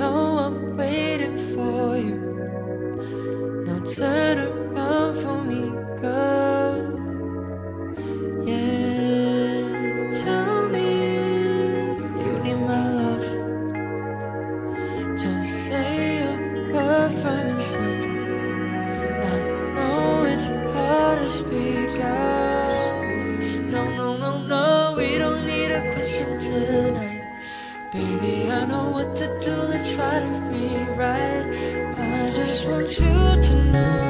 know I'm waiting for you. Now turn around for me, girl. Yeah, tell me you need my love. Just say you heard from inside. I know it's hard to speak out. No, no, no, no, we don't need a question tonight. Baby, I know what to do, let's try to rewrite. I just want you to know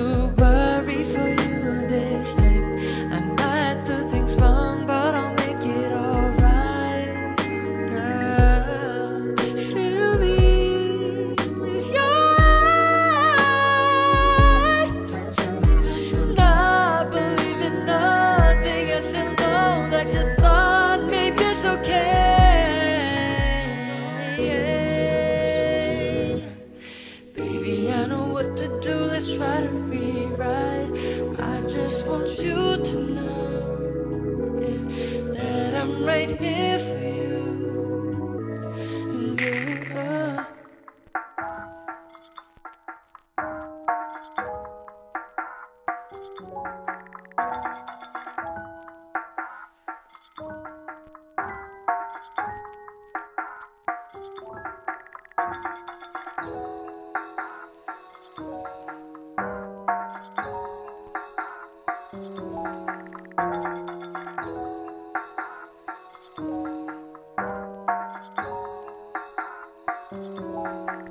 try to. I just want you to know that I'm right here for you. Bye.